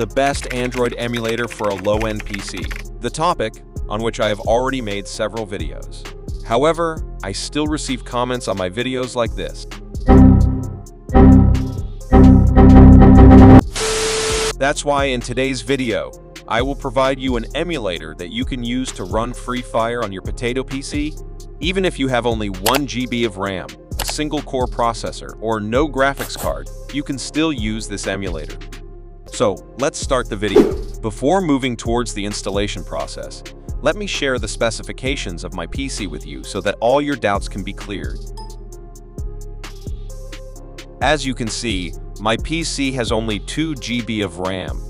the best Android emulator for a low-end PC, the topic on which I have already made several videos. However, I still receive comments on my videos like this. That's why in today's video, I will provide you an emulator that you can use to run Free Fire on your Potato PC, even if you have only 1 GB of RAM, a single core processor, or no graphics card, you can still use this emulator. So, let's start the video. Before moving towards the installation process, let me share the specifications of my PC with you so that all your doubts can be cleared. As you can see, my PC has only 2 GB of RAM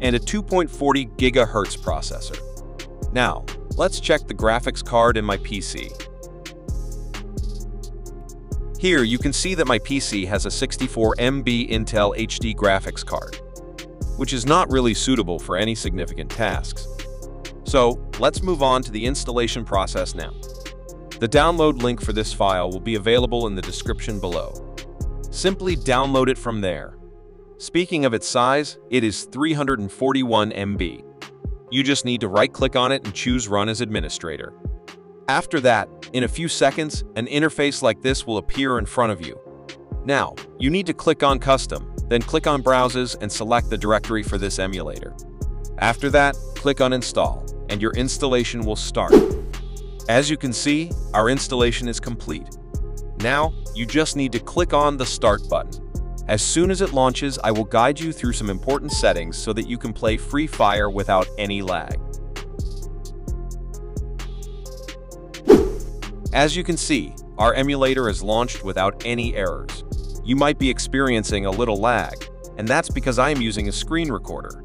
and a 2.40 GHz processor. Now, let's check the graphics card in my PC. Here you can see that my PC has a 64MB Intel HD graphics card, which is not really suitable for any significant tasks. So, let's move on to the installation process now. The download link for this file will be available in the description below. Simply download it from there. Speaking of its size, it is 341 MB. You just need to right-click on it and choose Run as Administrator. After that, in a few seconds, an interface like this will appear in front of you. Now, you need to click on Custom, then click on Browses and select the directory for this emulator. After that, click on Install, and your installation will start. As you can see, our installation is complete. Now, you just need to click on the Start button. As soon as it launches, I will guide you through some important settings so that you can play Free Fire without any lag. As you can see, our emulator is launched without any errors. You might be experiencing a little lag, and that's because I am using a screen recorder.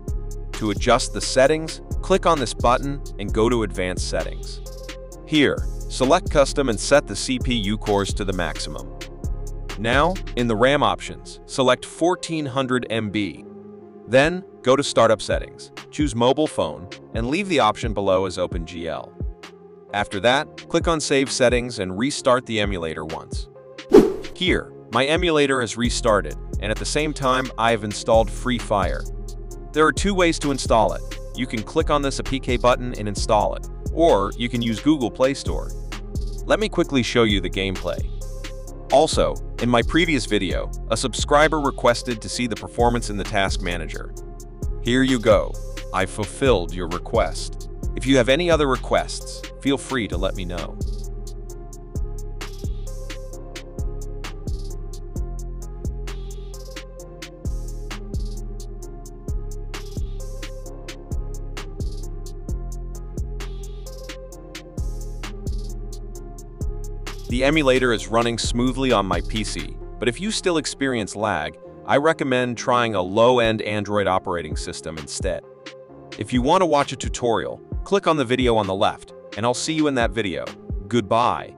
To adjust the settings, click on this button and go to Advanced Settings. Here, Select Custom and set the CPU cores to the maximum. Now, in the RAM options, select 1400 MB. Then, go to Startup Settings, choose Mobile Phone, and leave the option below as OpenGL. After that, click on Save Settings and restart the emulator once. Here, my emulator has restarted, and at the same time, I have installed Free Fire. There are two ways to install it. You can click on this APK button and install it, or you can use Google Play Store. Let me quickly show you the gameplay. Also, in my previous video, a subscriber requested to see the performance in the Task Manager. Here you go. I fulfilled your request. If you have any other requests, feel free to let me know. The emulator is running smoothly on my PC, but if you still experience lag, I recommend trying a low-end Android operating system instead. If you want to watch a tutorial, click on the video on the left, and I'll see you in that video. Goodbye.